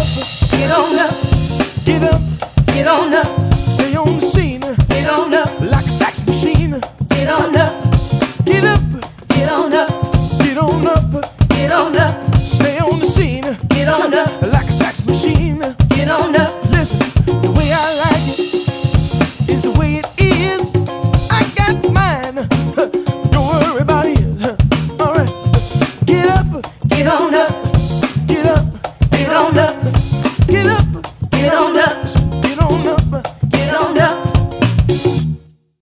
get on up, get up, get on up, stay on the scene, get on up, like a sex machine, get on up, get up, get on up, get on up, get on up, stay on the scene, get on up, like a sex machine, get on up. Listen, the way I like it is the way it is. I got mine, don't worry about it. All right, get up, get on up, get up, get on up.